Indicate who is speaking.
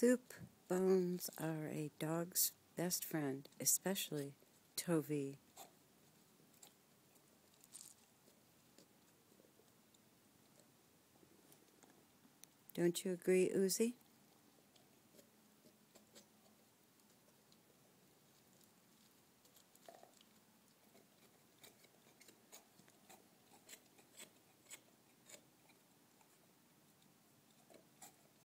Speaker 1: Soup bones are a dog's best friend, especially Tovey. Don't you agree, Uzi?